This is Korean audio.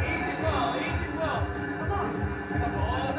1등 거, 1등 거.